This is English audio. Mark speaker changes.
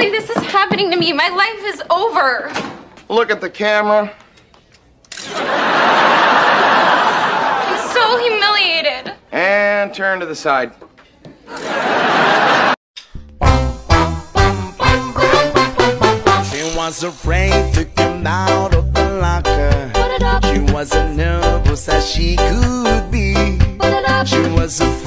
Speaker 1: believe this is happening to me. My life is over.
Speaker 2: Look at the camera.
Speaker 1: I'm so humiliated.
Speaker 2: And turn to the side.
Speaker 3: She was afraid to come out of the locker.
Speaker 4: Put it up,
Speaker 3: She was as nervous as she could be.
Speaker 4: put it up.
Speaker 3: She was afraid